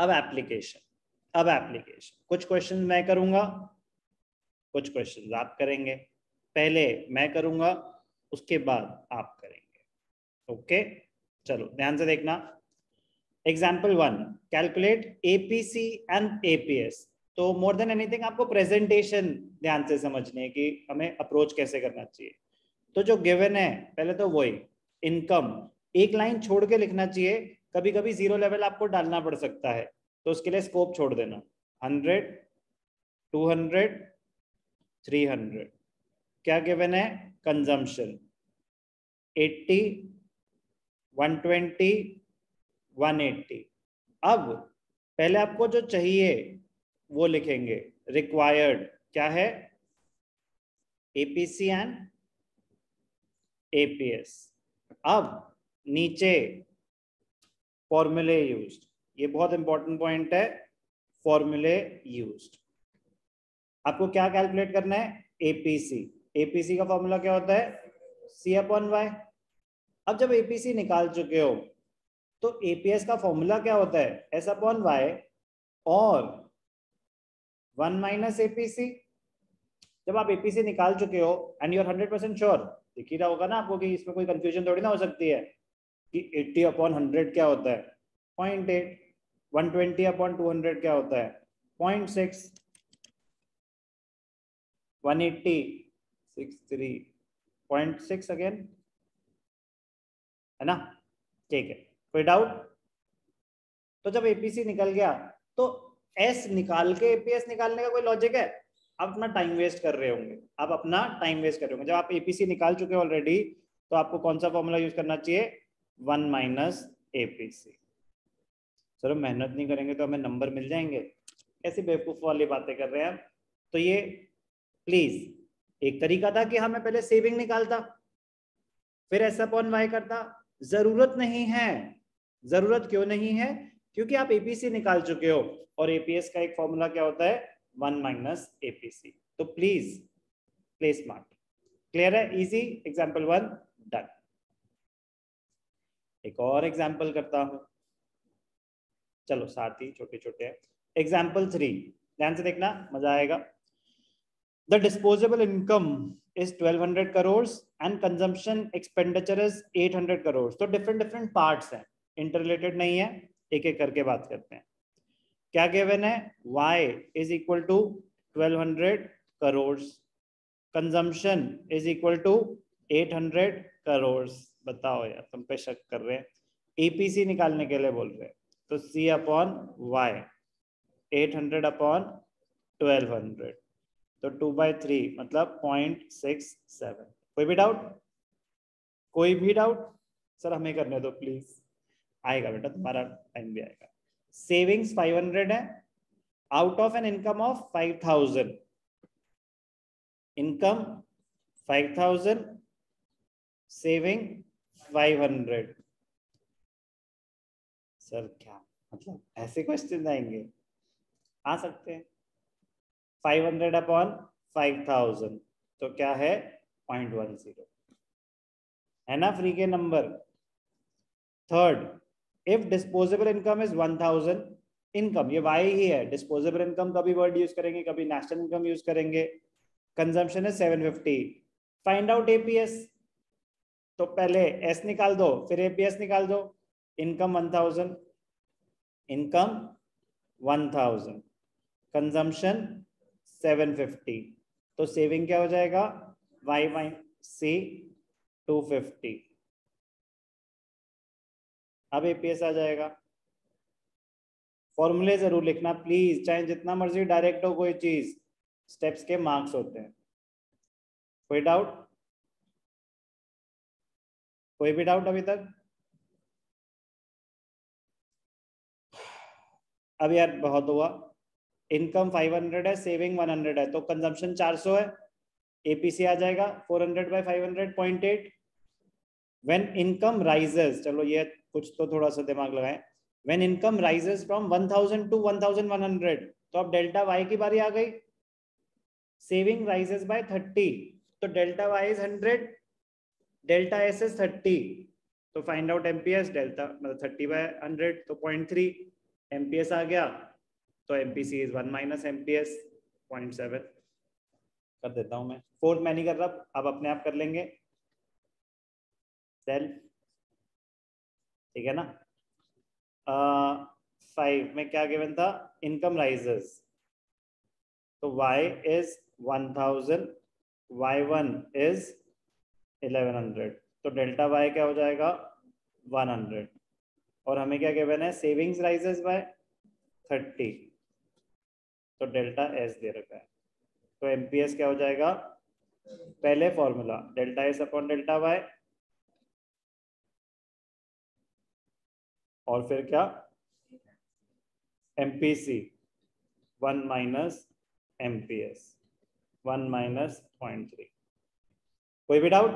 अब एप्लीकेशन अब एप्लीकेशन कुछ क्वेश्चन मैं करूँगा, कुछ क्वेश्चन आप करेंगे। पहले मैं करूँगा, उसके बाद आप करेंगे। ओके चलो, ध्यान से देखना। Example one calculate APC and APS तो मोर देन एनीथिंग आपको प्रेजेंटेशन ध्यान से समझने की, हमें अप्रोच कैसे करना चाहिए। तो जो गिवन है, पहले तो वही इनकम एक लाइन छोड़ के लिखना चाहिए कभी कभी ज़ीरो लेवल आपको डालना पड़ सकता है तो उसके लिए स्कोप छोड़ देना। Hundred two hundred three hundred क्या गिवन है? Consumption eighty one twenty one eighty अब पहले आपको जो चाहिए, वो लिखेंगे। रिक्वायर्ड क्या है? एपीसी एंड एपीएस अब नीचे फॉर्मूले यूज्ड ये बहुत इंपॉर्टेंट पॉइंट है फॉर्मूले यूज्ड आपको क्या कैलकुलेट करना है? एपीसी एपीसी का फॉर्मूला क्या होता है? सी अपॉन वाई अब जब एपीसी निकाल चुके हो तो एपीएस का फॉर्मूला क्या होता है? एस अपॉन वाई और वन माइनस एपीसी जब आप एपीसी निकाल चुके हो and your hundred percent sure दिख रहा होगा ना आपको कि इसमें कोई कंफ्यूजन थोड़ी ना हो सकती है। कि 80 अपॉन हंड्रेड क्या होता है? Point eight, one twenty upon two hundred क्या होता है? Point six, one eighty, six three. Point six again, है ना? ठीक है, कोई डाउट तो जब एपीसी निकल गया तो एस निकाल के एपीएस निकालने का कोई लॉजिक है? आप अपना टाइम वेस्ट कर रहे होंगे। आप अपना टाइम वेस्ट कर रहे होंगे। जब आप एपीसी निकाल चुके ऑलरेडी तो आपको कौन सा फॉर्मूला यूज़ करना चाहिए? वन माइनस एपीसी चलो, मेहनत नहीं करेंगे तो हमें नंबर मिल जाएँगे। ऐसी बेवकूफ़ वाली बातें कर रहे हैं तो ये प्लीज़ एक तरीका था कि हमें पहले सेविंग निकालता, फिर ऐसा पॉन वाई करता। ज़रूरत नहीं है। ज़रूरत क्यों नहीं है? क्योंकि आप एपीसी निकाल चुके हो। और एपीएस का एक फॉर्मूला क्या होता है? वन माइनस एपीसी तो प्लीज़ प्ले स्मार्ट क्लियर है? इजी एग्ज़ाम्पल वन डन एक और एग्ज़ाम्पल करता हूँ। चलो, साथ ही। छोटे छोटे एग्ज़ाम्पल थ्री ध्यान से देखना, मज़ा आएगा। The disposable income is 1200 crore and consumption expenditure is 800 crore तो डिफरेंट डिफरेंट पार्ट्स हैं। इंटररिलेटेड नहीं है, एक एक करके बात करते हैं। क्या गिवन है? Y is equal to 1200 crore consumption is equal to 800 crore बताओ यार, तुम पे शक कर रहे हैं। एपीसी निकालने के लिए बोल रहे हैं। तो c upon Y eight hundred upon twelve hundred तो टू बाई थ्री मतलब पॉइंट सिक्स सेवन कोई भी डाउट कोई भी डाउट सर, हमें करने दो प्लीज़ आएगा बेटा, तुम्हारा टाइम भी आएगा। सेविंग्स 500 है। Out of an income of 5000 income 5000 saving 500 sir, क्या मतलब? ऐसे क्वेश्चन आएँगे। आ सकते हैं। 500 अपॉन 5000 तो क्या है? Point one zero. है ना? फ्री के number. Third if disposable income is one thousand income ये वाई ही है। डिस्पोजेबल इनकम कभी वर्ड यूज़ करेंगे, कभी नेशनल इनकम यूज़ करेंगे। कंजम्पशन है seven fifty find out APS तो पहले एस निकाल दो, फिर एपीएस निकाल दो। Income one thousand income one thousand consumption seven fifty तो सेविंग क्या हो जाएगा? Y Y C two fifty अब एपीएस आ जाएगा। फॉर्मूले ज़रूर लिखना प्लीज़ चाहे जितना मर्ज़ी डायरेक्ट हो, कोई चीज़। स्टेप्स के मार्क्स होते हैं। कोई डाउट कोई भी डाउट अभी तक? अब यार, बहुत हुआ। इनकम 500 है सेविंग 100 है तो कंजम्पशन 400 है। एपीसी आ जाएगा 400 hundred by five hundred point eight when income rises चलो ये कुछ तो थोड़ा सा दिमाग लगाए। When income rises from 1000 to 1100 तो अब डेल्टा वाई की बारी आ गई। सेविंग राइजेस बाय 30 तो delta Y is 100 delta S S thirty तो फाइंड आउट एमपीएस डेल्टा मतलब 30 बाय 100 तो 0.3 एमपीएस आ गया तो MPC is one minus MPS point seven कर देता हूँ मैं। फोर्थ मैं नहीं कर रहा अब अपने आप कर लेंगे। सेल्फ ठीक है ना? फाइव uh, में क्या गिवन था? इनकम राइजेस तो y is one thousand Y one is eleven hundred. तो डेल्टा y क्या हो जाएगा? One hundred. और हमें क्या गिवन है? Savings rises by thirty. तो डेल्टा एस दे रखा है। तो एमपीएस क्या हो जाएगा? पहले formula, delta S upon delta Y. और फिर क्या? MPC one minus MPS one minus point three. कोई भी डाउट